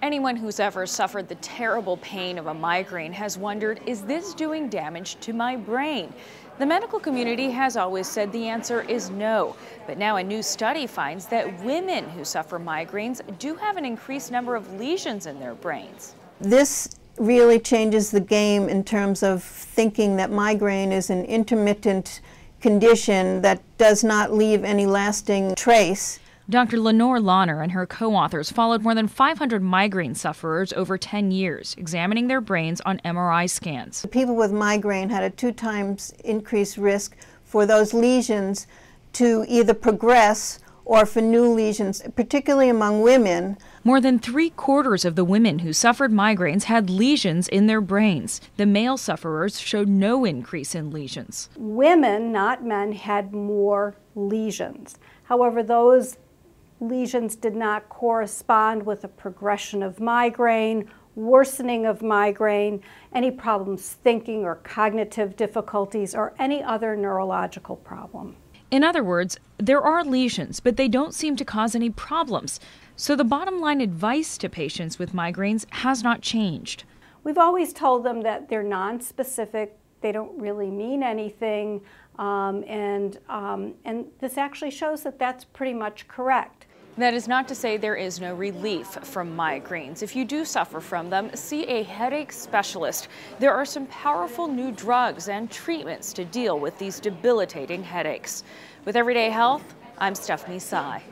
Anyone who's ever suffered the terrible pain of a migraine has wondered, is this doing damage to my brain? The medical community has always said the answer is no. But now a new study finds that women who suffer migraines do have an increased number of lesions in their brains. This really changes the game in terms of thinking that migraine is an intermittent condition that does not leave any lasting trace. Dr. Lenore Launer and her co authors followed more than 500 migraine sufferers over 10 years, examining their brains on MRI scans. People with migraine had a two times increased risk for those lesions to either progress or for new lesions, particularly among women. More than three quarters of the women who suffered migraines had lesions in their brains. The male sufferers showed no increase in lesions. Women, not men, had more lesions. However, those lesions did not correspond with a progression of migraine, worsening of migraine, any problems thinking or cognitive difficulties, or any other neurological problem. In other words, there are lesions, but they don't seem to cause any problems. So the bottom line advice to patients with migraines has not changed. We've always told them that they're nonspecific, they don't really mean anything, um, and, um, and this actually shows that that's pretty much correct. That is not to say there is no relief from migraines. If you do suffer from them, see a headache specialist. There are some powerful new drugs and treatments to deal with these debilitating headaches. With Everyday Health, I'm Stephanie Sy.